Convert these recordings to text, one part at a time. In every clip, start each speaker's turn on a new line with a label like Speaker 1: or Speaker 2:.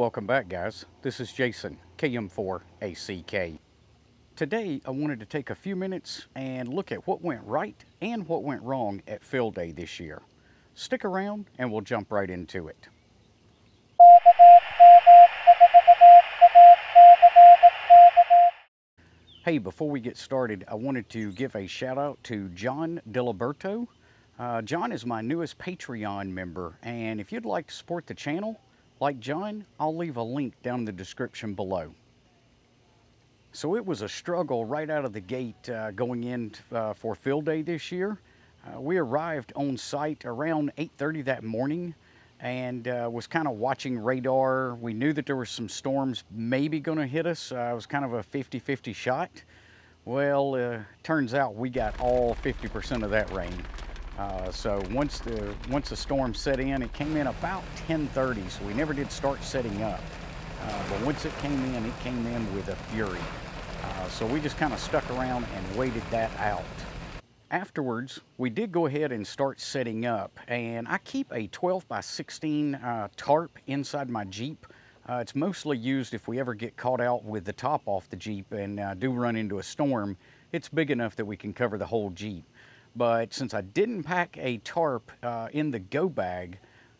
Speaker 1: Welcome back guys. This is Jason, KM4ACK. Today I wanted to take a few minutes and look at what went right and what went wrong at Field Day this year. Stick around and we'll jump right into it. Hey, before we get started, I wanted to give a shout out to John Diliberto. Uh, John is my newest Patreon member, and if you'd like to support the channel, like John, I'll leave a link down in the description below. So it was a struggle right out of the gate uh, going in uh, for field day this year. Uh, we arrived on site around 8.30 that morning and uh, was kind of watching radar. We knew that there were some storms maybe going to hit us. Uh, it was kind of a 50-50 shot. Well, uh, turns out we got all 50% of that rain. Uh, so once the once the storm set in, it came in about 10:30. So we never did start setting up. Uh, but once it came in, it came in with a fury. Uh, so we just kind of stuck around and waited that out. Afterwards, we did go ahead and start setting up. And I keep a 12 by 16 uh, tarp inside my Jeep. Uh, it's mostly used if we ever get caught out with the top off the Jeep and uh, do run into a storm. It's big enough that we can cover the whole Jeep. But since I didn't pack a tarp uh, in the go bag,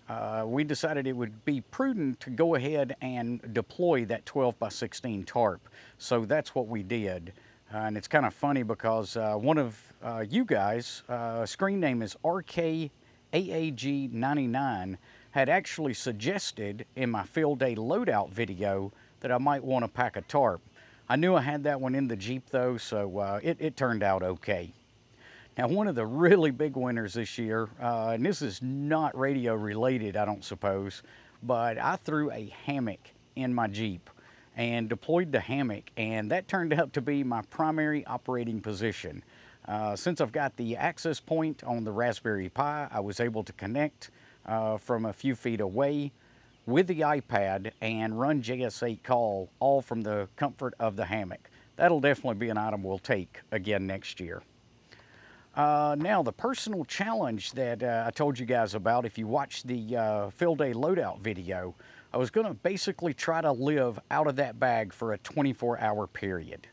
Speaker 1: uh, we decided it would be prudent to go ahead and deploy that 12 by 16 tarp. So that's what we did. Uh, and it's kind of funny because uh, one of uh, you guys, uh, screen name is RKAAG99, had actually suggested in my field day loadout video that I might want to pack a tarp. I knew I had that one in the Jeep though, so it, it turned out okay. Now, one of the really big winners this year, uh, and this is not radio related, I don't suppose, but I threw a hammock in my Jeep and deployed the hammock, and that turned out to be my primary operating position. Uh, since I've got the access point on the Raspberry Pi, I was able to connect uh, from a few feet away with the iPad and run JS8Call all from the comfort of the hammock. That'll definitely be an item we'll take again next year. Uh, now, the personal challenge that uh, I told you guys about, if you watched the uh, field day loadout video, I was going to basically try to live out of that bag for a 24-hour period.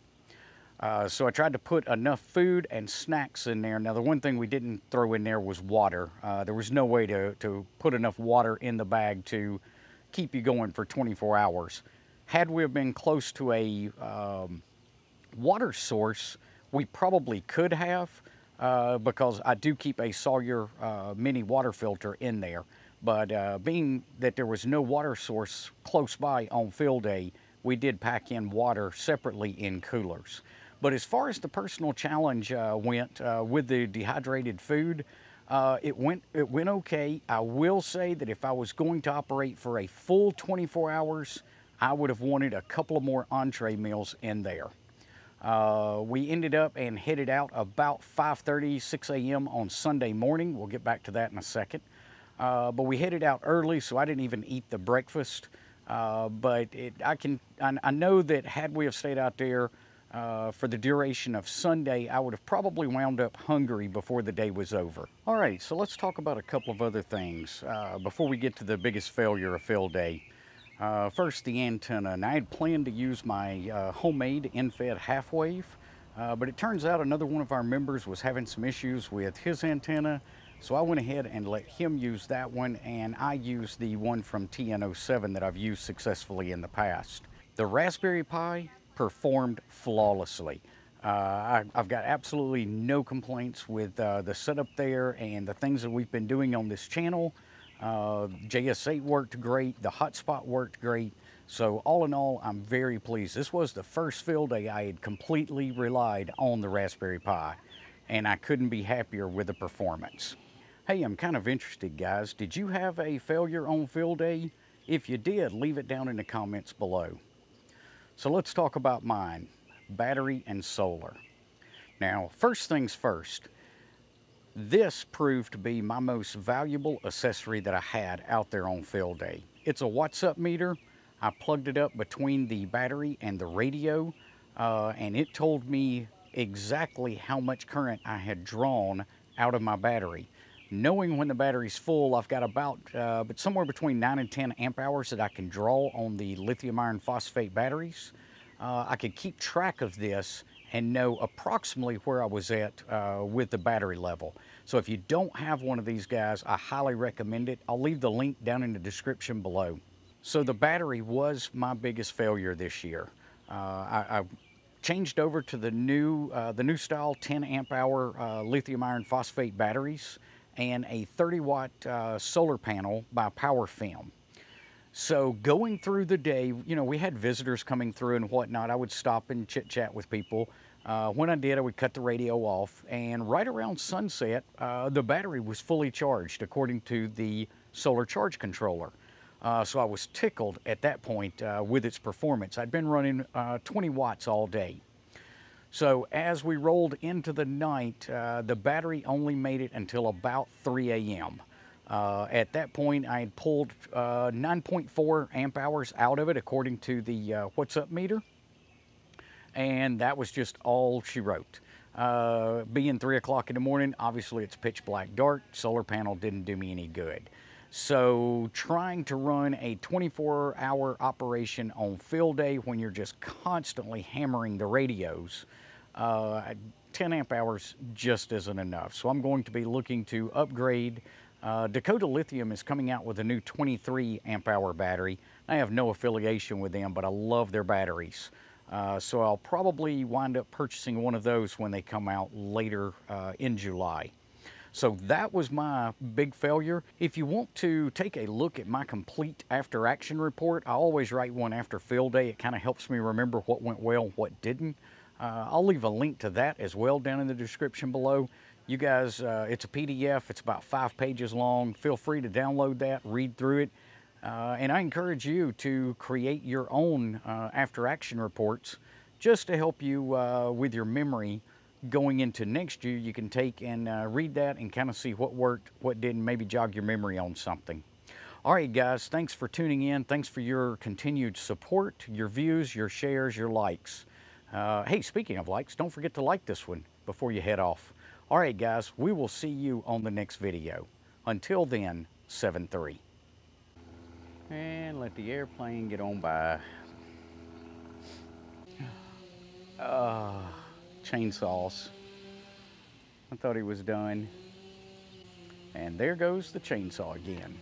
Speaker 1: Uh, so I tried to put enough food and snacks in there. Now, the one thing we didn't throw in there was water. Uh, there was no way to, to put enough water in the bag to keep you going for 24 hours. Had we been close to a um, water source, we probably could have, uh, because I do keep a Sawyer uh, mini water filter in there. But uh, being that there was no water source close by on field day, we did pack in water separately in coolers. But as far as the personal challenge uh, went uh, with the dehydrated food, uh, it went it went okay. I will say that if I was going to operate for a full 24 hours, I would have wanted a couple of more entree meals in there. Uh, we ended up and headed out about 5.30, 6 a.m. on Sunday morning. We'll get back to that in a second. Uh, but we headed out early, so I didn't even eat the breakfast. Uh, but it, I can, I, I, know that had we have stayed out there uh, for the duration of Sunday, I would have probably wound up hungry before the day was over. All right, so let's talk about a couple of other things uh, before we get to the biggest failure of field day. Uh, first, the antenna. And I had planned to use my uh, homemade end-fed half-wave, uh, but it turns out another one of our members was having some issues with his antenna, so I went ahead and let him use that one, and I used the one from TN07 that I've used successfully in the past. The Raspberry Pi performed flawlessly. Uh, I, have got absolutely no complaints with uh, the setup there and the things that we've been doing on this channel. Uh, JS8 worked great, the hotspot worked great. So all in all, I'm very pleased. This was the first field day I had completely relied on the Raspberry Pi, and I couldn't be happier with the performance. Hey, I'm kind of interested, guys. Did you have a failure on field day? If you did, leave it down in the comments below. So let's talk about mine, battery and solar. Now, first things first, this proved to be my most valuable accessory that I had out there on field day. It's a Watts Up meter. I plugged it up between the battery and the radio, uh, and it told me exactly how much current I had drawn out of my battery. knowing when the battery's full, I've got about uh, but somewhere between 9 and 10 amp hours that I can draw on the lithium iron phosphate batteries. Uh, I could keep track of this and know approximately where I was at uh, with the battery level. So if you don't have one of these guys, I highly recommend it. I'll leave the link down in the description below. So the battery was my biggest failure this year. Uh, I, I, changed over to the new, uh, the new style 10 amp hour uh, lithium iron phosphate batteries and a 30 watt uh, solar panel by PowerFilm. So going through the day, you know, we had visitors coming through and whatnot. I would stop and chit chat with people. Uh, when I did, I would cut the radio off, and right around sunset, uh, the battery was fully charged according to the solar charge controller. Uh, so I was tickled at that point uh, with its performance. I'd been running uh, 20 watts all day. So as we rolled into the night, uh, the battery only made it until about 3 a.m. Uh, at that point, I had pulled uh, 9.4 amp hours out of it according to the uh, Watts Up meter. And that was just all she wrote. Uh, being 3 o'clock in the morning, obviously it's pitch black dark. Solar panel didn't do me any good. So trying to run a 24 hour operation on field day when you're just constantly hammering the radios, uh, 10 amp hours just isn't enough. So I'm going to be looking to upgrade. Uh, Dakota Lithium is coming out with a new 23 amp hour battery. I have no affiliation with them, but I love their batteries. Uh, so I'll probably wind up purchasing one of those when they come out later uh, in July. So that was my big failure. If you want to take a look at my complete after action report, I always write one after field day. It kind of helps me remember what went well, what didn't. Uh, I'll leave a link to that as well down in the description below. You guys, uh, it's a PDF. It's about five pages long. Feel free to download that, read through it. Uh, and I encourage you to create your own uh, after action reports just to help you uh, with your memory going into next year, you can take and uh, read that and kind of see what worked, what didn't, maybe jog your memory on something. All right, guys, thanks for tuning in. Thanks for your continued support, your views, your shares, your likes. Uh, hey, speaking of likes, don't forget to like this one before you head off. All right, guys, we will see you on the next video. Until then, 7-3. And let the airplane get on by. Uh, chainsaws. I thought he was done. And there goes the chainsaw again.